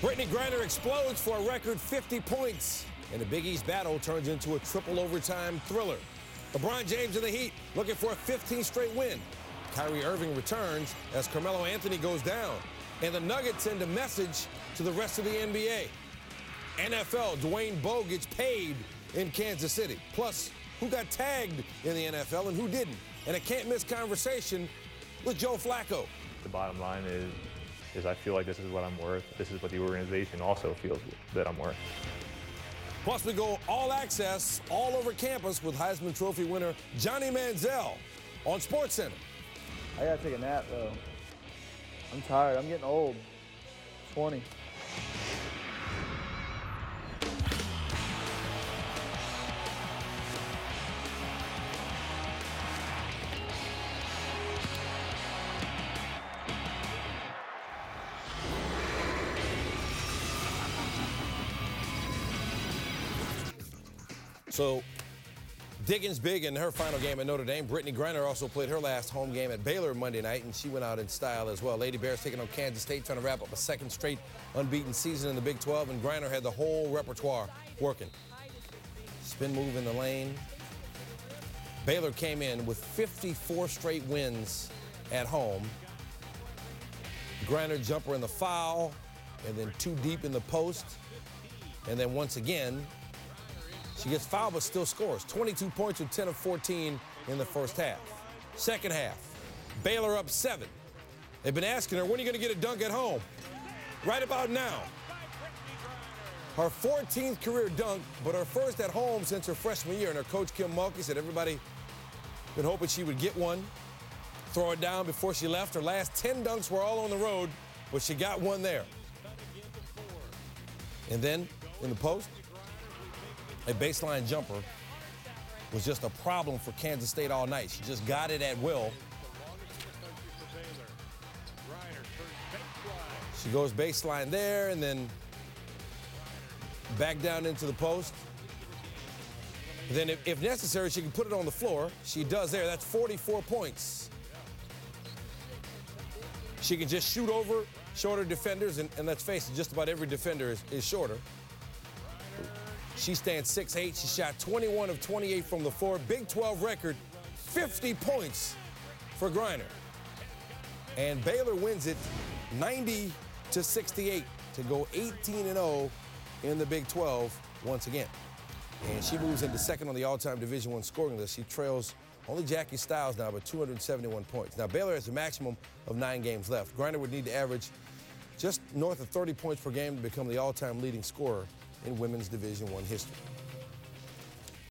Brittney Griner explodes for a record 50 points, and the Big East battle turns into a triple overtime thriller. LeBron James and the Heat looking for a 15 straight win. Kyrie Irving returns as Carmelo Anthony goes down, and the Nuggets send a message to the rest of the NBA. NFL, Dwayne Bowe gets paid in Kansas City. Plus, who got tagged in the NFL and who didn't? And a can't miss conversation with Joe Flacco. The bottom line is, is I feel like this is what I'm worth. This is what the organization also feels that I'm worth. Plus, we go all access all over campus with Heisman Trophy winner Johnny Manziel on SportsCenter. I gotta take a nap though. I'm tired. I'm getting old. 20. So, Diggins big in her final game at Notre Dame. Brittney Griner also played her last home game at Baylor Monday night, and she went out in style as well. Lady Bears taking on Kansas State, trying to wrap up a second straight unbeaten season in the Big 12, and Griner had the whole repertoire working. Spin move in the lane. Baylor came in with 54 straight wins at home. Griner jumper in the foul, and then two deep in the post. And then once again, she gets fouled but still scores. 22 points with 10 of 14 in the first half. Second half, Baylor up seven. They've been asking her, when are you going to get a dunk at home? Right about now. Her 14th career dunk, but her first at home since her freshman year. And her coach, Kim Mulkey, said everybody been hoping she would get one, throw it down before she left. Her last 10 dunks were all on the road, but she got one there. And then in the post, a baseline jumper was just a problem for Kansas State all night. She just got it at will. She goes baseline there and then back down into the post. Then, if, necessary, she can put it on the floor. She does there. That's 44 points. She can just shoot over shorter defenders, and, and let's face it, just about every defender is, is shorter. She stands 6'8". She shot 21 of 28 from the floor. Big 12 record, 50 points for Griner. And Baylor wins it 90 to 68 to go 18 and 0 in the Big 12 once again. And she moves into second on the all-time Division One scoring list. She trails only Jackie Stiles now, but 271 points. Now Baylor has a maximum of nine games left. Griner would need to average just north of 30 points per game to become the all-time leading scorer in women's Division One history.